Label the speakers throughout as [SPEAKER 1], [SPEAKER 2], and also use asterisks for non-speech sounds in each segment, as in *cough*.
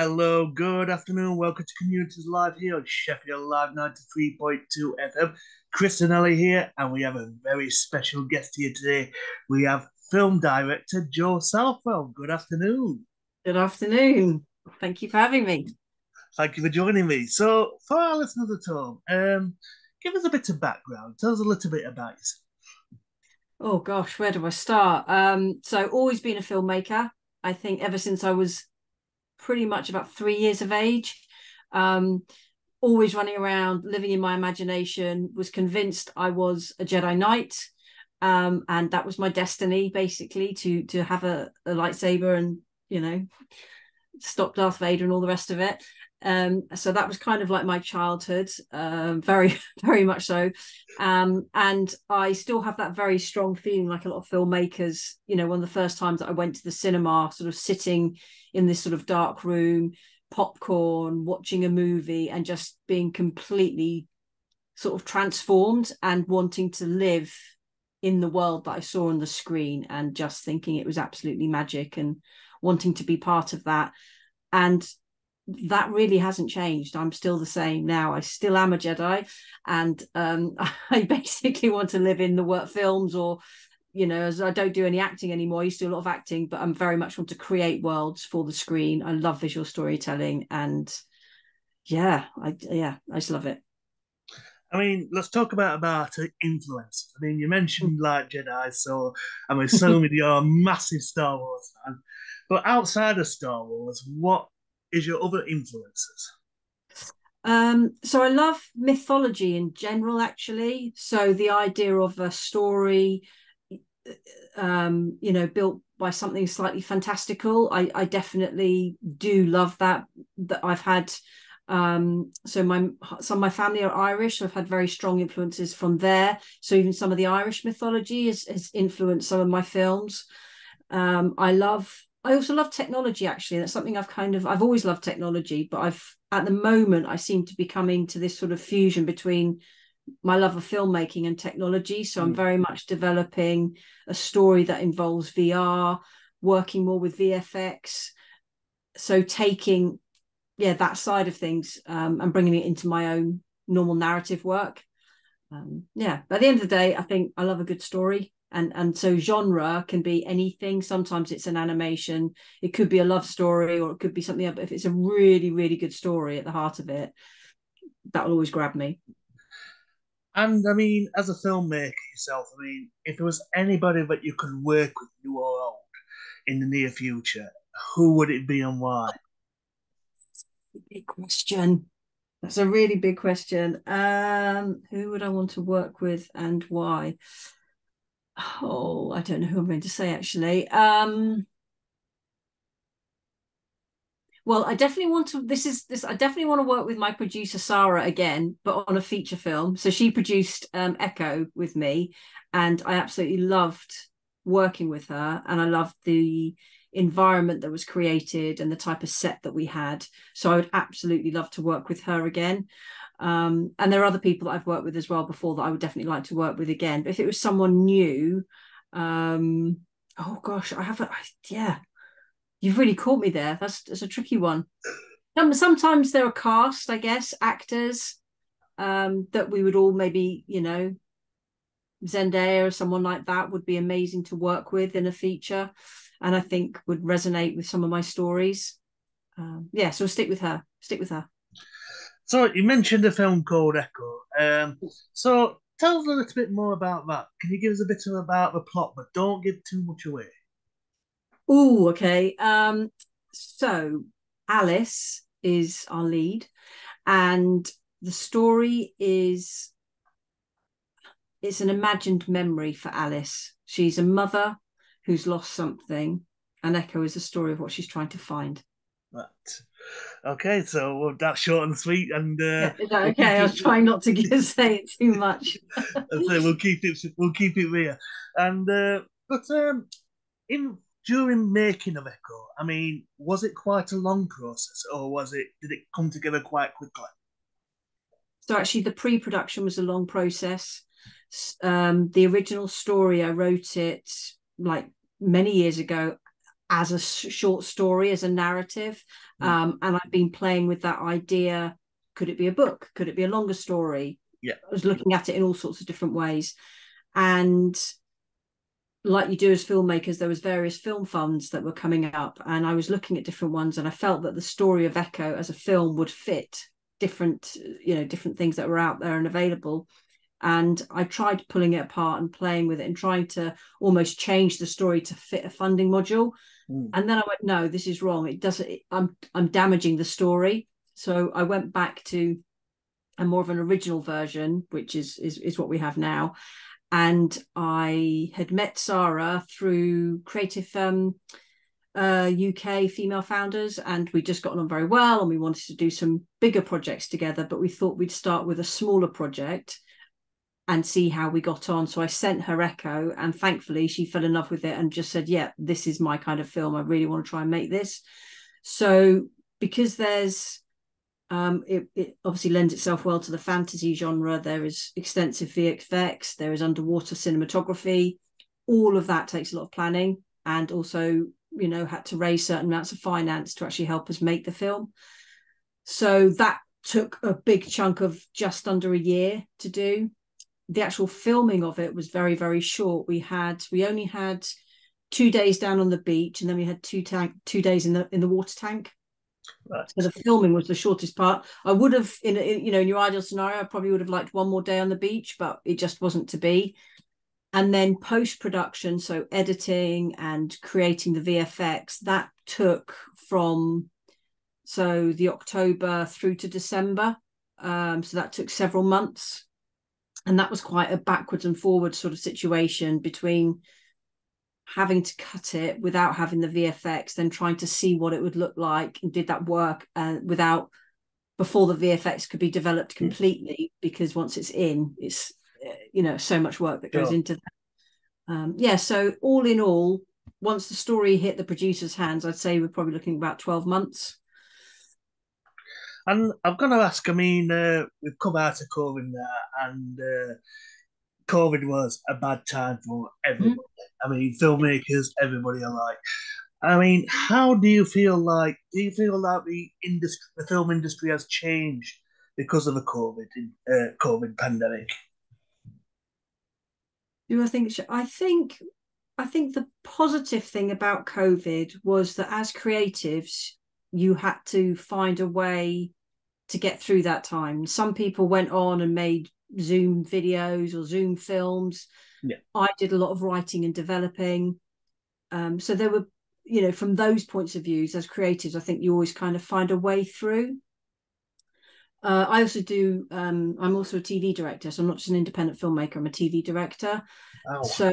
[SPEAKER 1] Hello, good afternoon. Welcome to Communities Live here on Sheffield Live 93.2 FM. Chris and Ellie here, and we have a very special guest here today. We have film director Jo Southwell. Good afternoon.
[SPEAKER 2] Good afternoon. Thank you for having me.
[SPEAKER 1] Thank you for joining me. So, for our listeners at home, um, give us a bit of background. Tell us a little bit about yourself.
[SPEAKER 2] Oh gosh, where do I start? Um, so always been a filmmaker. I think ever since I was pretty much about three years of age. Um, always running around, living in my imagination, was convinced I was a Jedi Knight. Um, and that was my destiny, basically, to to have a, a lightsaber and you know stop Darth Vader and all the rest of it. Um, so that was kind of like my childhood, um, very, *laughs* very much so. Um, and I still have that very strong feeling, like a lot of filmmakers. You know, one of the first times that I went to the cinema, sort of sitting in this sort of dark room, popcorn, watching a movie, and just being completely sort of transformed and wanting to live in the world that I saw on the screen and just thinking it was absolutely magic and wanting to be part of that. And that really hasn't changed. I'm still the same now. I still am a Jedi, and um, *laughs* I basically want to live in the work films or you know, as I don't do any acting anymore, I used to do a lot of acting, but I'm very much want to create worlds for the screen. I love visual storytelling, and yeah, I yeah, I just love it.
[SPEAKER 1] I mean, let's talk about about influence. I mean, you mentioned mm. like Jedi, so I'm assuming you're a massive Star Wars fan. But outside of Star Wars, what is your other influences?
[SPEAKER 2] Um, so I love mythology in general, actually. So the idea of a story um, you know, built by something slightly fantastical. I, I definitely do love that. That I've had. Um, so my some of my family are Irish. So I've had very strong influences from there. So even some of the Irish mythology has, has influenced some of my films. Um, I love. I also love technology. Actually, that's something I've kind of. I've always loved technology, but I've at the moment I seem to be coming to this sort of fusion between my love of filmmaking and technology. So I'm mm. very much developing a story that involves VR, working more with VFX. So taking, yeah, that side of things um, and bringing it into my own normal narrative work. Um, yeah, by the end of the day, I think I love a good story. And and so genre can be anything. Sometimes it's an animation. It could be a love story, or it could be something. But if it's a really really good story at the heart of it, that will always grab me.
[SPEAKER 1] And I mean, as a filmmaker yourself, I mean, if there was anybody that you could work with, new or old, in the near future, who would it be and why?
[SPEAKER 2] Big question. That's a really big question. Um, who would I want to work with and why? Oh, I don't know who I'm going to say actually. Um, well, I definitely want to. This is this. I definitely want to work with my producer Sarah again, but on a feature film. So she produced um, Echo with me, and I absolutely loved working with her, and I loved the environment that was created and the type of set that we had. So I would absolutely love to work with her again. Um, and there are other people that I've worked with as well before that I would definitely like to work with again. But if it was someone new, um, oh gosh, I have a I, yeah, You've really caught me there. That's, that's a tricky one. Sometimes there are cast, I guess, actors um, that we would all maybe, you know, Zendaya or someone like that would be amazing to work with in a feature, and I think would resonate with some of my stories. Um, yeah, so stick with her. Stick with her.
[SPEAKER 1] So you mentioned a film called Echo. Um, so tell us a little bit more about that. Can you give us a bit of, about the plot, but don't give too much away?
[SPEAKER 2] Oh, okay. Um, so Alice is our lead, and the story is it's an imagined memory for Alice. She's a mother who's lost something, and Echo is a story of what she's trying to find.
[SPEAKER 1] Right. Okay, so well, that's short and sweet, and uh,
[SPEAKER 2] yeah, is that okay? I was trying not to get, *laughs* say it too much. *laughs*
[SPEAKER 1] so we'll keep it. We'll keep it real, and uh, but um, in during making of Echo, I mean, was it quite a long process, or was it did it come together quite quickly?
[SPEAKER 2] So actually, the pre-production was a long process. Um, the original story, I wrote it like many years ago as a short story, as a narrative. Mm. Um, and I've been playing with that idea. Could it be a book? Could it be a longer story?
[SPEAKER 1] Yeah.
[SPEAKER 2] I was looking at it in all sorts of different ways. And like you do as filmmakers, there was various film funds that were coming up, and I was looking at different ones, and I felt that the story of Echo as a film would fit different, you know, different things that were out there and available. And I tried pulling it apart and playing with it and trying to almost change the story to fit a funding module. Mm. And then I went, no, this is wrong. It doesn't. I'm I'm damaging the story. So I went back to a more of an original version, which is is is what we have now. And I had met Sarah through Creative um, uh, UK female founders, and we just gotten on very well, and we wanted to do some bigger projects together. But we thought we'd start with a smaller project and see how we got on. So I sent her Echo, and thankfully she fell in love with it and just said, "Yeah, this is my kind of film. I really want to try and make this." So because there's um, it, it, obviously lends itself well to the fantasy genre. There is extensive VFX, there is underwater cinematography. All of that takes a lot of planning and also, you know, had to raise certain amounts of finance to actually help us make the film. So that took a big chunk of just under a year to do the actual filming of it was very very short. We had we only had two days down on the beach and then we had two tank two days in the in the water tank. Right. so the filming was the shortest part. I would have in, in you know in your ideal scenario i probably would have liked one more day on the beach but it just wasn't to be. And then post production so editing and creating the vfx that took from so the october through to december. Um, so that took several months and that was quite a backwards and forward sort of situation between having to cut it without having the VFX, then trying to see what it would look like, and did that work uh, without before the VFX could be developed hmm. completely because once it's in, it's uh, you know so much work that goes sure. into that. Um, yeah, so all in all, once the story hit the producer's hands, I'd say we're probably looking about twelve months.
[SPEAKER 1] And I'm going to ask, I mean, uh, we've come out of COVID now, and uh, COVID was a bad time for everybody. Mm. I mean, filmmakers, everybody alike. I mean, how do you feel like? Do you feel like the industry, the film industry, has changed because of the COVID uh, COVID pandemic?
[SPEAKER 2] Do I think? I think. I think the positive thing about COVID was that as creatives, you had to find a way to get through that time. Some people went on and made Zoom videos or Zoom films.
[SPEAKER 1] Yeah.
[SPEAKER 2] I did a lot of writing and developing. Um, so there were, you know, from those points of views as creatives, I think you always kind of find a way through. Uh, I also do. Um, I'm also a TV director, so I'm not just an independent filmmaker. I'm a TV director. Wow. So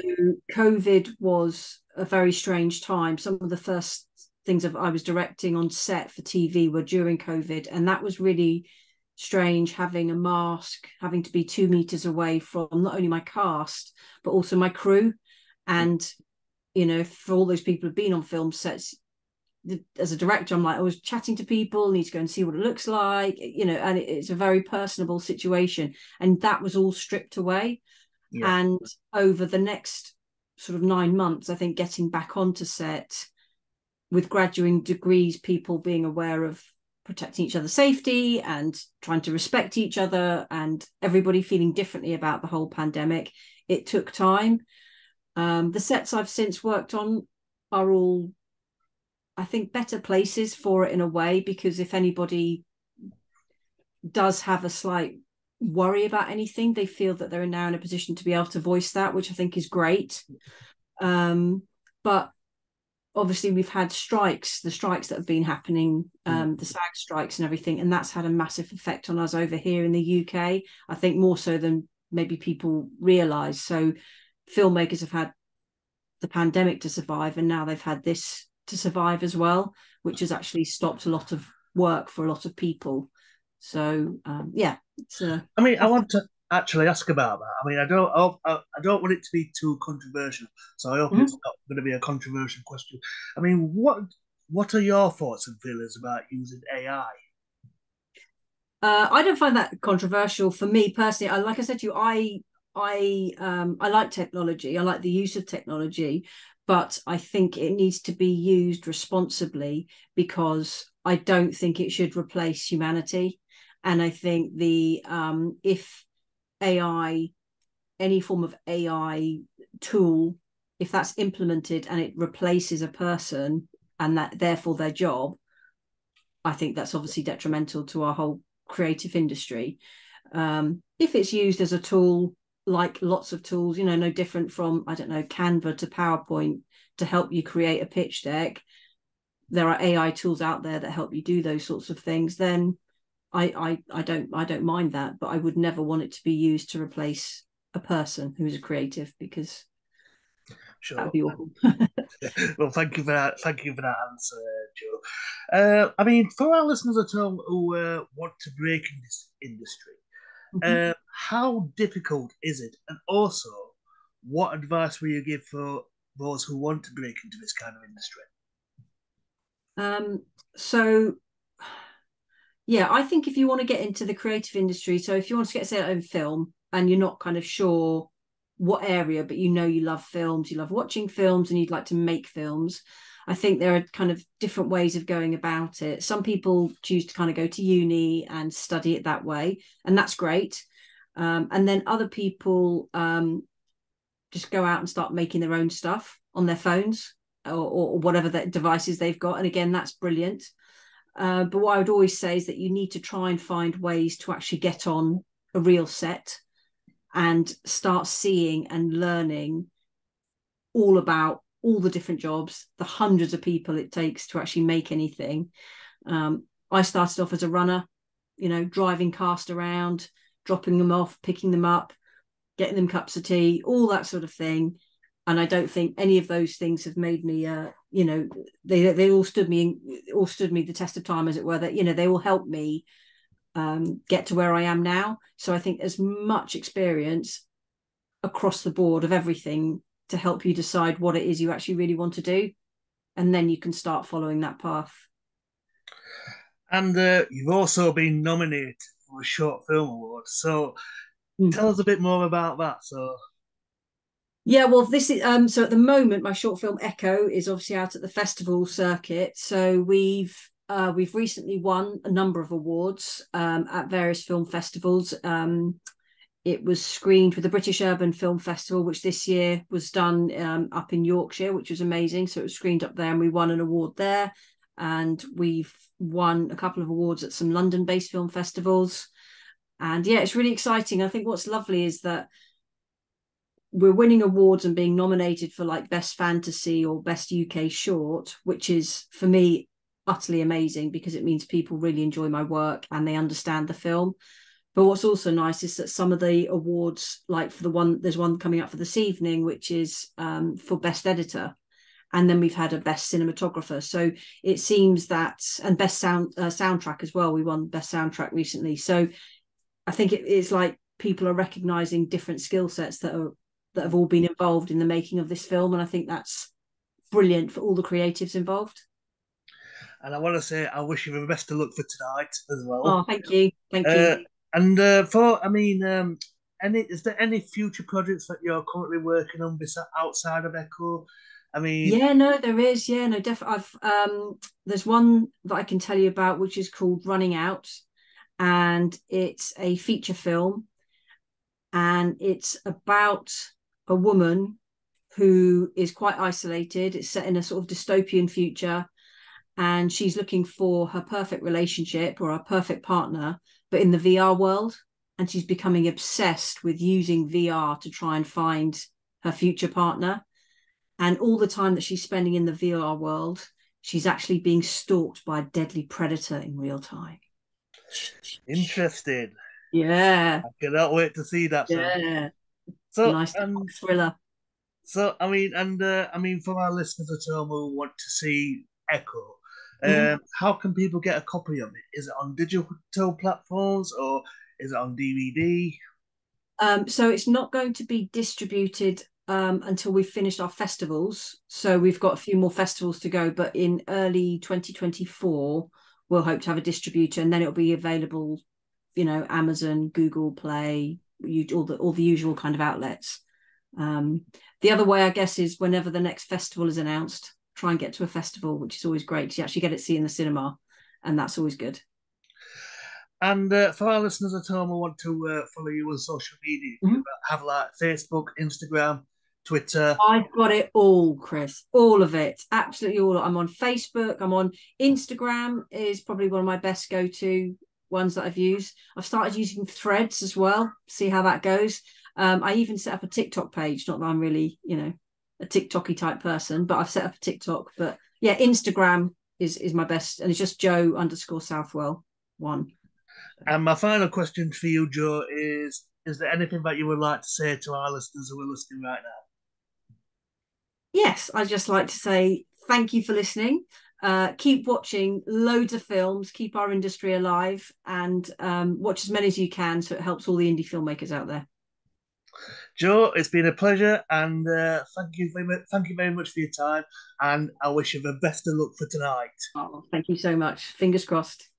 [SPEAKER 2] COVID was a very strange time. Some of the first things that I was directing on set for TV were during COVID, and that was really strange having a mask, having to be two meters away from not only my cast but also my crew, and you know, for all those people who've been on film sets. As a director, I'm like, I was chatting to people, need to go and see what it looks like, you know, and it's a very personable situation. And that was all stripped away. Yeah. And over the next sort of nine months, I think getting back onto set, with graduating degrees, people being aware of protecting each other's safety and trying to respect each other, and everybody feeling differently about the whole pandemic. It took time. Um, the sets I've since worked on are all, I think, better places for it in a way because if anybody does have a slight worry about anything, they feel that they're now in a position to be able to voice that, which I think is great. Um, but obviously we've had strikes the strikes that have been happening mm. um, the SAG strikes and everything and that's had a massive effect on us over here in the uk i think more so than maybe people realize so filmmakers have had the pandemic to survive and now they've had this to survive as well which has actually stopped a lot of work for a lot of people so um, yeah it's a,
[SPEAKER 1] i mean i want to actually ask about that. I mean, I don't, I, I don't want it to be too controversial, so I hope mm-hmm. it's not going to be a controversial question. I mean, what what are your thoughts and feelings about using AI?
[SPEAKER 2] Uh, I don't find that controversial for me personally. I, like I said to you, I I um, I like technology. I like the use of technology, but I think it needs to be used responsibly because I don't think it should replace humanity. And I think the um, if AI, any form of AI tool, if that's implemented and it replaces a person and that therefore their job, I think that's obviously detrimental to our whole creative industry. Um, if it's used as a tool like lots of tools, you know, no different from, I don't know, Canva to PowerPoint to help you create a pitch deck. There are AI tools out there that help you do those sorts of things. Then I, I, I don't, I don't mind that, but I would never want it to be used to replace a person who's a creative because
[SPEAKER 1] Sure.
[SPEAKER 2] that'd be awful. *laughs*
[SPEAKER 1] well, thank you for that. Thank you for that answer, Jo. Uh, I mean, for our listeners at home who uh, want to break in this industry,
[SPEAKER 2] Mhm.
[SPEAKER 1] uh, how difficult is it? And also, what advice will you give for those who want to break into this kind of industry?
[SPEAKER 2] Um, so yeah, I think if you want to get into the creative industry, so if you want to get set in film and you're not kind of sure what area, but you know you love films, you love watching films, and you'd like to make films, I think there are kind of different ways of going about it. Some people choose to kind of go to uni and study it that way, and that's great. Um, and then other people um, just go out and start making their own stuff on their phones or, or whatever the devices they've got. And again, that's brilliant. Uh, but what I would always say is that you need to try and find ways to actually get on a real set and start seeing and learning all about all the different jobs, the hundreds of people it takes to actually make anything. Um, I started off as a runner, you know, driving cast around, dropping them off, picking them up, getting them cups of tea, all that sort of thing. And I don't think any of those things have made me, uh, you know, they they all stood me in, all stood me the test of time, as it were. That you know they all helped me um, get to where I am now. So I think there's much experience across the board of everything to help you decide what it is you actually really want to do, and then you can start following that path.
[SPEAKER 1] And uh, you've also been nominated for a short film award. So
[SPEAKER 2] Mm.
[SPEAKER 1] tell us a bit more about that. So
[SPEAKER 2] Yeah, well, this is um so at the moment my short film Echo is obviously out at the festival circuit. So we've uh we've recently won a number of awards um at various film festivals. Um it was screened with the British Urban Film Festival, which this year was done um, up in Yorkshire, which was amazing. So it was screened up there, and we won an award there. And we've won a couple of awards at some London-based film festivals. And yeah, it's really exciting. I think what's lovely is that we're winning awards and being nominated for like best fantasy or best UK short, which is for me utterly amazing because it means people really enjoy my work and they understand the film. But what's also nice is that some of the awards, like for the one, there's one coming up for this evening, which is um, for best editor. And then we've had a best cinematographer. So it seems that, and best sound uh, soundtrack as well. We won best soundtrack recently. So I think it is like people are recognizing different skill sets that are that have all been involved in the making of this film, and I think that's brilliant for all the creatives involved.
[SPEAKER 1] and I want to say I wish you the best of luck for tonight as well.
[SPEAKER 2] Oh, thank you, thank you.
[SPEAKER 1] Uh, and uh, for I mean, um, any is there any future projects that you're currently working on besides outside of Echo? I mean,
[SPEAKER 2] yeah, no, there is. Yeah, no, definitely. I've um, there's one that I can tell you about, which is called Running Out, and it's a feature film, and it's about a woman who is quite isolated. It's set in a sort of dystopian future, and she's looking for her perfect relationship or her perfect partner, but in the VR world. And she's becoming obsessed with using VR to try and find her future partner. And all the time that she's spending in the VR world, she's actually being stalked by a deadly predator in real time.
[SPEAKER 1] interesting.
[SPEAKER 2] Yeah,
[SPEAKER 1] I cannot wait to see that. film. So,
[SPEAKER 2] nice
[SPEAKER 1] um,
[SPEAKER 2] thriller.
[SPEAKER 1] so I mean, and uh, I mean, for our listeners at home who want to see Echo,
[SPEAKER 2] Mhm.
[SPEAKER 1] um, how can people get a copy of it? Is it on digital platforms or is it on DVD?
[SPEAKER 2] Um, so it's not going to be distributed um, until we've finished our festivals. So we've got a few more festivals to go, but in early 2024, we'll hope to have a distributor, and then it'll be available, you know, Amazon, Google Play, you, all the all the usual kind of outlets. Um, the other way, I guess, is whenever the next festival is announced, try and get to a festival, which is always great you actually get it to see in the cinema, and that's always good.
[SPEAKER 1] And uh, for our listeners at home who want to uh, follow you on social media, mm-hmm. have like Facebook, Instagram, Twitter.
[SPEAKER 2] I've got it all, Chris. All of it. Absolutely all. I'm on Facebook. I'm on Instagram is probably one of my best go-to ones that I've used. I've started using threads as well. See how that goes. Um, I even set up a TikTok page. Not that I'm really, you know, a TikToky type person, but I've set up a TikTok. But yeah, Instagram is is my best, and it's just Jo underscore Southwell one.
[SPEAKER 1] And my final question for you, Jo, is: Is there anything that you would like to say to our listeners who are listening right now?
[SPEAKER 2] Yes, I'd just like to say thank you for listening. Uh, keep watching loads of films, keep our industry alive, and um, watch as many as you can so it helps all the indie filmmakers out there.
[SPEAKER 1] Jo, it's been a pleasure, and uh, thank you very much. Thank you very much for your time, and I wish you the best of luck for tonight.
[SPEAKER 2] Oh, thank you so much. Fingers crossed.